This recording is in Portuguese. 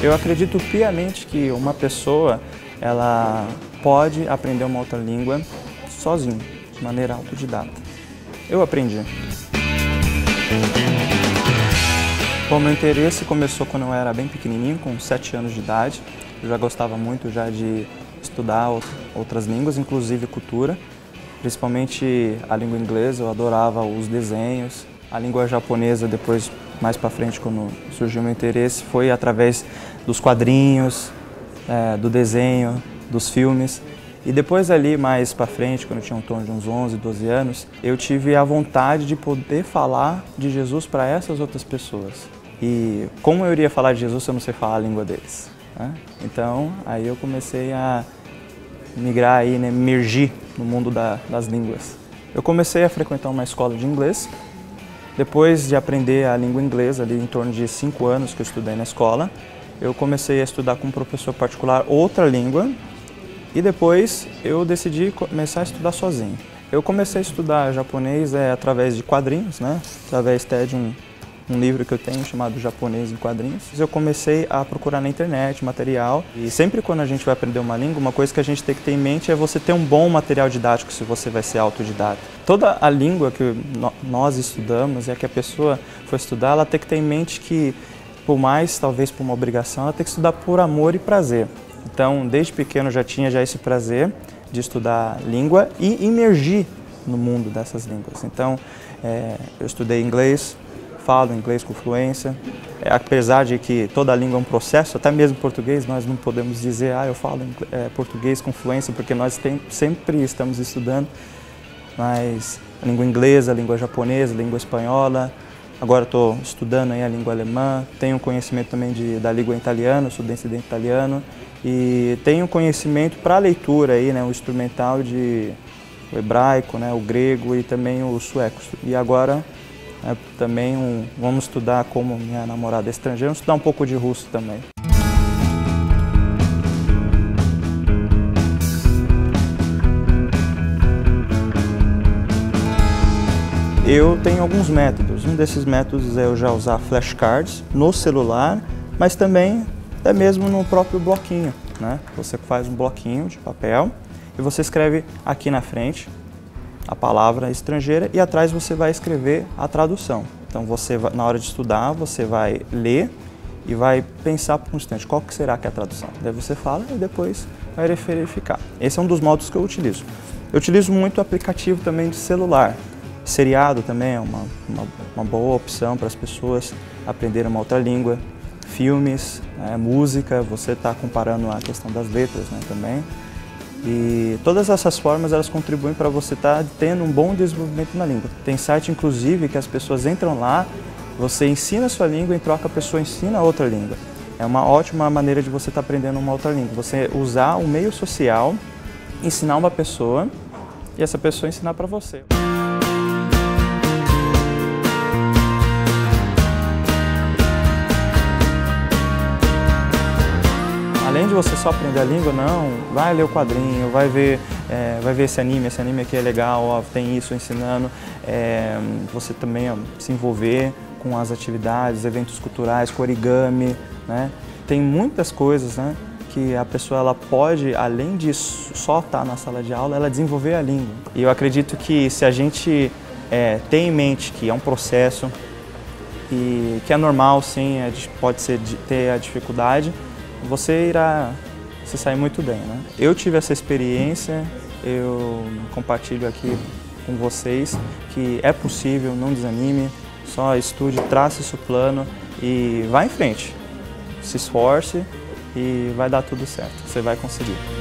Eu acredito piamente que uma pessoa ela pode aprender uma outra língua sozinho, de maneira autodidata. Eu aprendi. Bom, meu interesse começou quando eu era bem pequenininho, com 7 anos de idade. Eu já gostava muito já de estudar outras línguas, inclusive cultura, principalmente a língua inglesa, eu adorava os desenhos. A língua japonesa, depois, mais para frente, quando surgiu meu interesse, foi através dos quadrinhos, é, do desenho, dos filmes. E depois ali, mais para frente, quando eu tinha um tom de uns 11, 12 anos, eu tive a vontade de poder falar de Jesus para essas outras pessoas. E como eu iria falar de Jesus se eu não sei falar a língua deles? Né? Então, aí eu comecei a migrar aí, né, emergir no mundo da, das línguas. Eu comecei a frequentar uma escola de inglês. Depois de aprender a língua inglesa, ali em torno de cinco anos que eu estudei na escola, eu comecei a estudar com um professor particular outra língua e depois eu decidi começar a estudar sozinho. Eu comecei a estudar japonês é, através de quadrinhos, né? através até de um um livro que eu tenho chamado Japonês em Quadrinhos. Eu comecei a procurar na internet material e sempre quando a gente vai aprender uma língua, uma coisa que a gente tem que ter em mente é você ter um bom material didático se você vai ser autodidata. Toda a língua que nós estudamos e a que a pessoa for estudar, ela tem que ter em mente que, por mais talvez por uma obrigação, ela tem que estudar por amor e prazer. Então, desde pequeno já tinha já esse prazer de estudar língua e imergir no mundo dessas línguas. Então, é, eu estudei inglês, falo inglês com fluência, é, apesar de que toda língua é um processo, até mesmo português, nós não podemos dizer, ah, eu falo é, português com fluência, porque nós tem, sempre estamos estudando, mas a língua inglesa, a língua japonesa, a língua espanhola, agora estou estudando aí a língua alemã, tenho conhecimento também de, da língua italiana, sou descendente italiano, e tenho conhecimento para leitura aí, né, o instrumental de o hebraico, né, o grego e também o sueco. E agora é, também um, vamos estudar como minha namorada é estrangeira, vamos estudar um pouco de russo também. Eu tenho alguns métodos. Um desses métodos é eu já usar flashcards no celular, mas também até mesmo no próprio bloquinho. Né? Você faz um bloquinho de papel e você escreve aqui na frente a palavra estrangeira e atrás você vai escrever a tradução. Então você na hora de estudar, você vai ler e vai pensar por um instante qual que será que é a tradução. Daí você fala e depois vai verificar. Esse é um dos modos que eu utilizo. Eu utilizo muito aplicativo também de celular. Seriado também é uma, uma, uma boa opção para as pessoas aprenderem uma outra língua. Filmes, é, música, você está comparando a questão das letras né, também. E todas essas formas elas contribuem para você estar tá tendo um bom desenvolvimento na língua. Tem site inclusive que as pessoas entram lá, você ensina a sua língua e em troca a pessoa ensina outra língua. É uma ótima maneira de você estar tá aprendendo uma outra língua. Você usar o meio social, ensinar uma pessoa e essa pessoa ensinar para você. Além de você só aprender a língua, não, vai ler o quadrinho, vai ver, é, vai ver esse anime, esse anime aqui é legal, ó, tem isso ensinando, é, você também ó, se envolver com as atividades, eventos culturais, com origami, né? Tem muitas coisas, né? que a pessoa ela pode, além de só estar na sala de aula, ela desenvolver a língua. E eu acredito que se a gente é, tem em mente que é um processo e que é normal, sim, é, pode ser ter a dificuldade, você irá se sair muito bem. Né? Eu tive essa experiência, eu compartilho aqui com vocês que é possível, não desanime, só estude, trace seu plano e vá em frente. Se esforce e vai dar tudo certo, você vai conseguir.